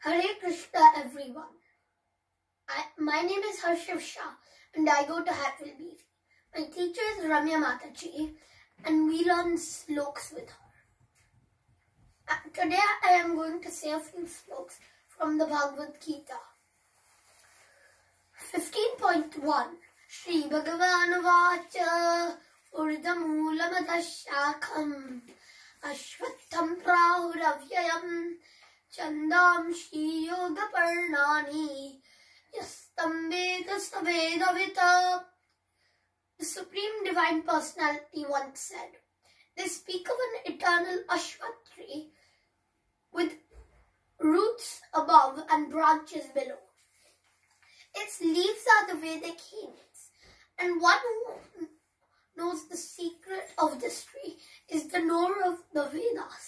Hare Krishna everyone. I, my name is Harshiv Shaw and I go to Hatfield BV. My teacher is Ramya Mataji and we learn sloks with her. Uh, today I am going to say a few sloks from the Bhagavad Gita. 15.1 Shri Bhagavan Vacha Urdamulamadashakham Ashwattham Prahuravyayam Yoga Parnani Yastam Veda The Supreme Divine Personality once said, They speak of an eternal Ashwat tree with roots above and branches below. Its leaves are the Vedic hymns, and one who knows the secret of this tree is the knower of the Vedas.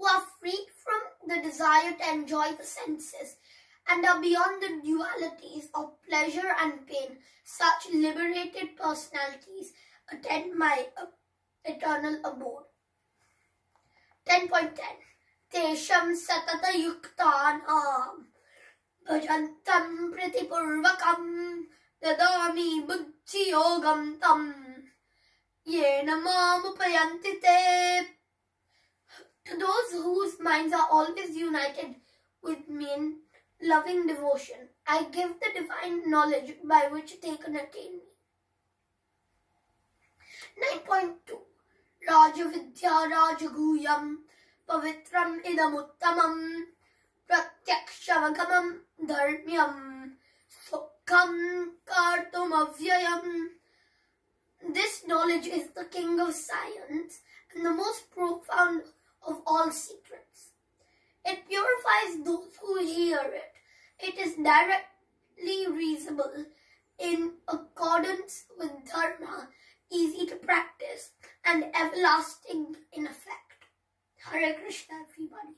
who are free from the desire to enjoy the senses and are beyond the dualities of pleasure and pain, such liberated personalities attend my uh, eternal abode. 10.10 Tesham satata yuktanam bhajantam pritipurvakam dadami buddhi yogam tam. Yena mamupayanti te to those whose minds are always united with me in loving devotion, I give the divine knowledge by which they can attain me. 9.2 Rajavidya Rajaguhyam Pavitram Idamuttamam Pratyakshavagam Dharmyam Sukham Kartum Avyayam This knowledge is the king of science and the most profound of all secrets. It purifies those who hear it. It is directly reasonable in accordance with Dharma, easy to practice, and everlasting in effect. Hare Krishna, everybody.